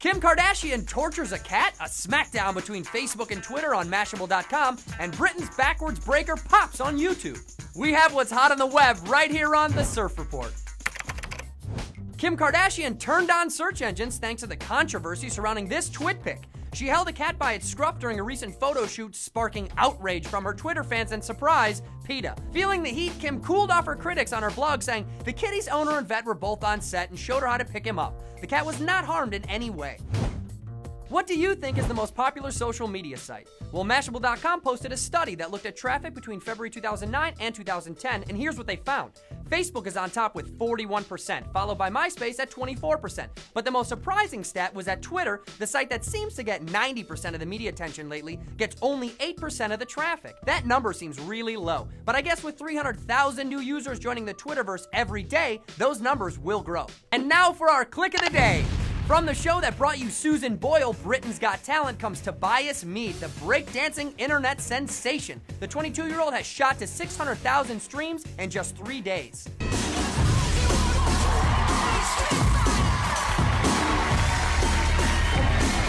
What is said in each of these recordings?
Kim Kardashian tortures a cat, a smackdown between Facebook and Twitter on Mashable.com, and Britain's backwards breaker pops on YouTube. We have what's hot on the web right here on The Surf Report. Kim Kardashian turned on search engines thanks to the controversy surrounding this twit pic. She held a cat by its scruff during a recent photo shoot, sparking outrage from her Twitter fans and surprise, PETA. Feeling the heat, Kim cooled off her critics on her blog, saying the kitty's owner and vet were both on set and showed her how to pick him up. The cat was not harmed in any way. What do you think is the most popular social media site? Well, Mashable.com posted a study that looked at traffic between February 2009 and 2010, and here's what they found. Facebook is on top with 41%, followed by MySpace at 24%. But the most surprising stat was that Twitter, the site that seems to get 90% of the media attention lately, gets only 8% of the traffic. That number seems really low, but I guess with 300,000 new users joining the Twitterverse every day, those numbers will grow. And now for our click of the day. From the show that brought you Susan Boyle, Britain's Got Talent, comes Tobias Mead, the breakdancing internet sensation. The 22 year old has shot to 600,000 streams in just three days.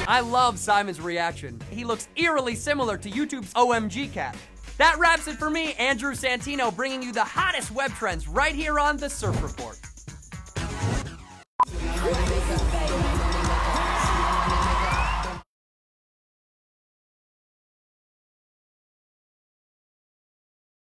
I love Simon's reaction. He looks eerily similar to YouTube's OMG Cat. That wraps it for me, Andrew Santino, bringing you the hottest web trends right here on The Surf Report.